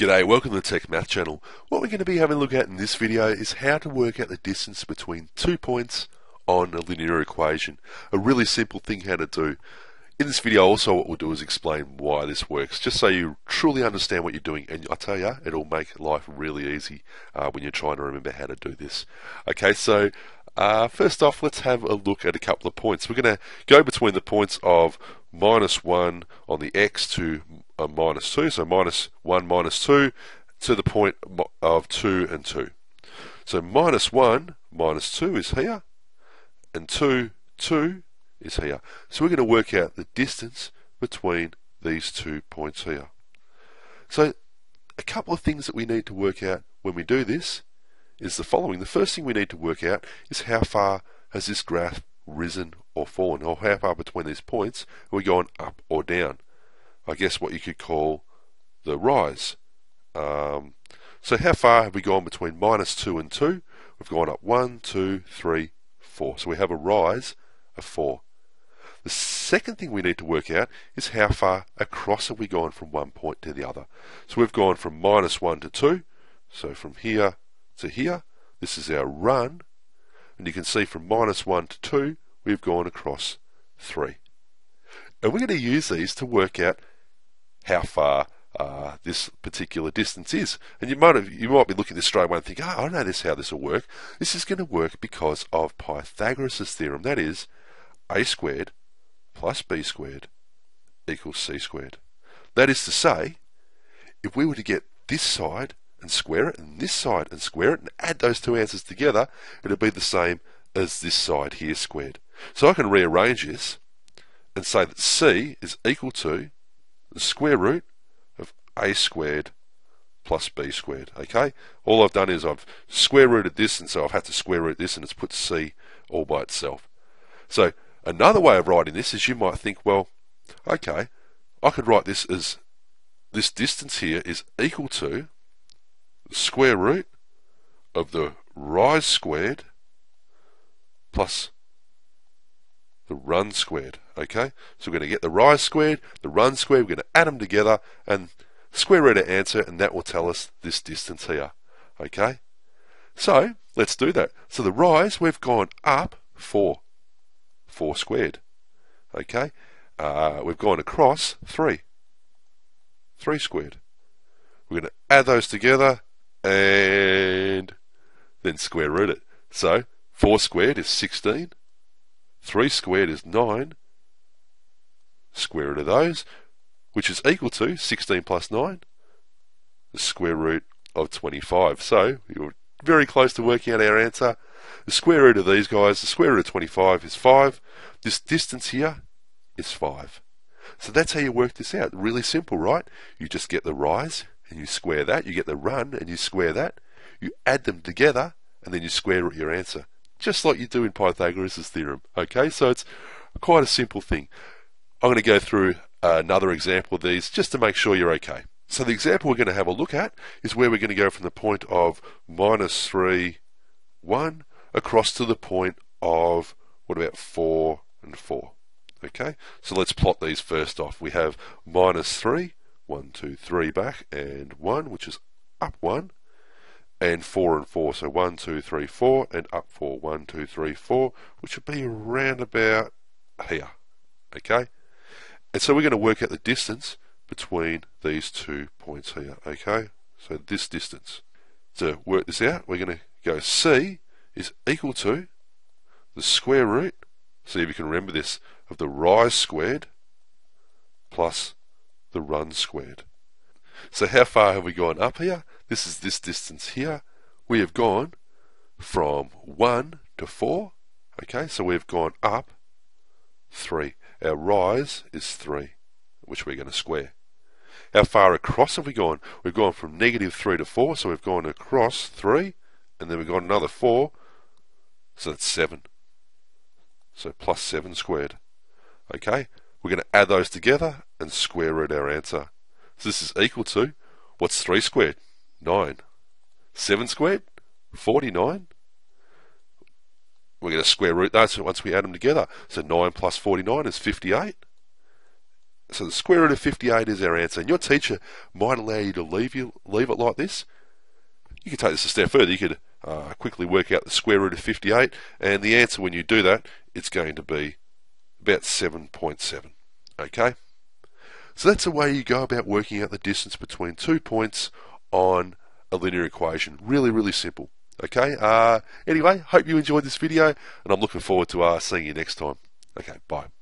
G'day, welcome to the tecmath channel. What we're going to be having a look at in this video is how to work out the distance between two points on a linear equation. A really simple thing how to do. In this video also what we'll do is explain why this works, just so you truly understand what you're doing and I tell you, it'll make life really easy uh, when you're trying to remember how to do this. Okay, so uh, first off, let's have a look at a couple of points. We're going to go between the points of minus 1 on the x to a minus 2, so minus 1 minus 2 to the point of 2 and 2. So minus 1 minus 2 is here, and 2, 2 is here. So we're going to work out the distance between these two points here. So a couple of things that we need to work out when we do this is the following. The first thing we need to work out is how far has this graph risen or fallen, or how far between these points are we going up or down. I guess what you could call the rise. Um, so how far have we gone between minus 2 and 2? We've gone up 1, 2, 3, 4. So we have a rise of 4. The second thing we need to work out is how far across have we gone from one point to the other. So we've gone from minus 1 to 2. So from here to here, this is our run. And you can see from minus 1 to 2, we've gone across 3. And we're going to use these to work out how far uh, this particular distance is. And you might have, you might be looking at this straight away and think, oh, I know this how this will work. This is going to work because of Pythagoras' theorem. That is, a squared plus b squared equals c squared. That is to say, if we were to get this side and square it, and this side and square it, and add those two answers together, it'll be the same as this side here squared. So I can rearrange this and say that c is equal to the square root of a squared plus b squared. Okay, all I've done is I've square rooted this, and so I've had to square root this, and it's put c all by itself. So another way of writing this is you might think, well, okay, I could write this as this distance here is equal to square root of the rise squared plus the run squared. Okay, so we're going to get the rise squared, the run squared, we're going to add them together and square root our answer, and that will tell us this distance here. Okay, so let's do that. So the rise, we've gone up 4, 4 squared. Okay, uh, we've gone across 3, 3 squared. We're going to add those together and then square root it. So 4 squared is 16. 3 squared is 9. Square root of those, which is equal to 16 plus 9, the square root of 25. So you're very close to working out our answer. The square root of these guys, the square root of 25 is 5. This distance here is 5. So that's how you work this out. Really simple, right? You just get the rise and you square that. You get the run and you square that. You add them together and then you square root your answer just like you do in Pythagoras' theorem. Okay, so it's quite a simple thing. I'm going to go through another example of these just to make sure you're okay. So the example we're going to have a look at is where we're going to go from the point of minus 3, 1 across to the point of, what about 4 and 4? Okay, so let's plot these first off. We have minus 3, 1, 2, 3 back, and 1, which is up 1, and 4 and 4. So 1, 2, 3, 4, and up 4. 1, 2, 3, 4, which would be around about here. Okay? And so we're going to work out the distance between these two points here. Okay? So this distance. To work this out, we're going to go C is equal to the square root, see if you can remember this, of the rise squared plus the run squared. So how far have we gone up here? This is this distance here. We have gone from 1 to 4. Okay, so we've gone up 3. Our rise is 3, which we're going to square. How far across have we gone? We've gone from negative 3 to 4, so we've gone across 3, and then we've got another 4, so that's 7. So plus 7 squared. Okay, we're going to add those together and square root our answer. So this is equal to, what's 3 squared? 9. 7 squared? 49. We're going to square root those once we add them together. So 9 plus 49 is 58. So the square root of 58 is our answer. And your teacher might allow you to leave you leave it like this. You could take this a step further. You could uh, quickly work out the square root of 58, and the answer when you do that, it's going to be about 7.7. Okay? So that's the way you go about working out the distance between two points on a linear equation. Really, really simple. Okay? Uh, anyway, hope you enjoyed this video, and I'm looking forward to uh, seeing you next time. Okay, bye.